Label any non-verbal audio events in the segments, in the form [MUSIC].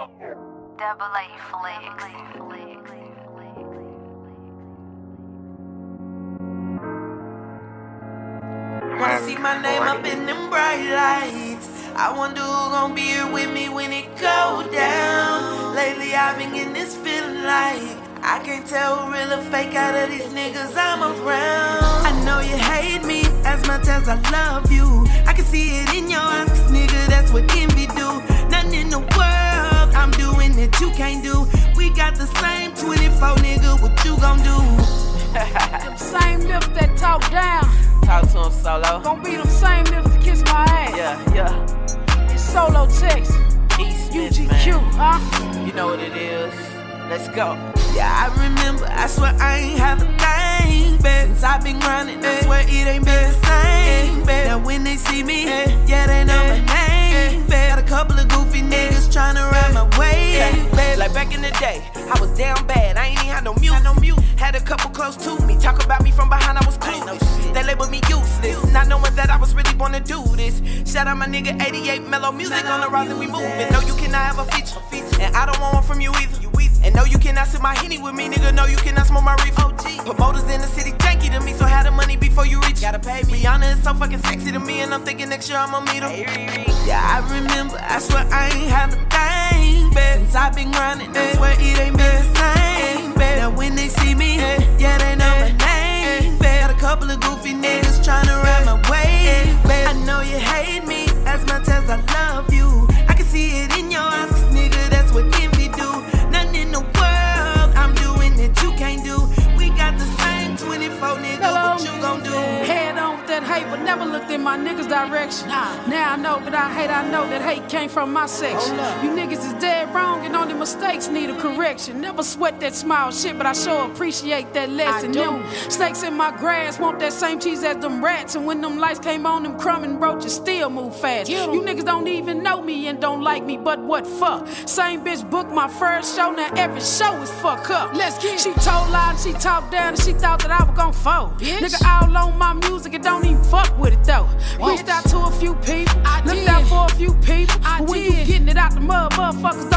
Double A Flex. Wanna see my name up in them bright lights. I wonder who gon' be here with me when it go down. Lately I've been getting this feeling like I can't tell who real or fake out of these niggas I'm around. I know you hate me as much as I love you. I can see it in can't do. We got the same 24, nigga, what you gon' do? [LAUGHS] Them same lips that talk down. Talk to him solo. Gon' be them same lips that kiss my ass. Yeah, yeah. It's SoloTx. East UGQ, huh? You know what it is. Let's go. Yeah, I remember. I swear I ain't have a thing, babe. Since I've been grinding, I swear it ain't been the same, the day, I was down bad. I ain't even had no music. no mute. Had a couple close to me. Talk about me from behind, I was clueless. They labeled me useless. Not knowing that I was really born to do this. Shout out my nigga 88 mellow music on the rise and we moving. No, you cannot have a feature. And I don't want one from you either. And no, you cannot sit my henny with me, nigga. No, you cannot smoke my reefer. Promoters in the city janky to me, so have the money before you reach. Gotta pay me. Rihanna is so fucking sexy to me, and I'm thinking next year I'ma meet her. Yeah, I remember. I swear I ain't have a thing, babe. Since I've been grinding, I swear it ain't been the same, hate, but never looked in my niggas' direction. Now I know that I hate, I know that hate came from my section. You niggas is dead wrong mistakes need a correction. Never sweat that small shit, but I sure appreciate that lesson. Them snakes in my grass want that same cheese as them rats. And when them lights came on, them crumbing roaches still move fast. You niggas don't even know me and don't like me, but what fuck? Same bitch booked my first show, now every show is fuck up. Let's get She told and she talked down and she thought that I was gon' fold. Nigga all on my music and don't even fuck with it though. Reached out to a few people, looked out for a few people. but when you getting it out the mud, motherfuckers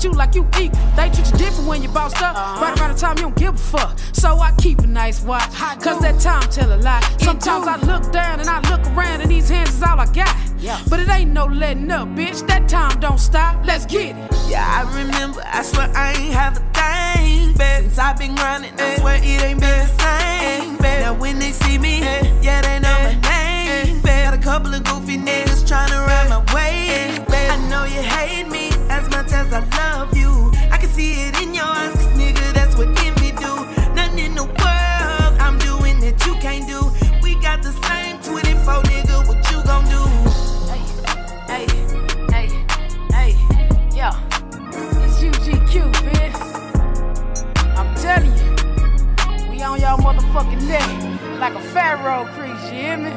at you like you eat. They treat you different when you bossed up. Uh-huh. Right around the time you don't give a fuck. So I keep a nice watch, cause that time tell a lie. Sometimes I look down and I look around and these hands is all I got. Yeah. But it ain't no letting up, bitch. That time don't stop. Let's get it. Yeah, I remember. I swear I ain't have a thing, babe. Since I've been grinding, I swear it ain't been the same, as I love you. I can see it in your eyes, 'cause nigga, that's what envy do. Nothing in the world I'm doing that you can't do. We got the same 24, nigga. What you gon' do? Hey, hey, hey, hey, yo. It's UGQ, bitch. I'm telling you, we on y'all motherfucking neck like a pharaoh crease, you hear me?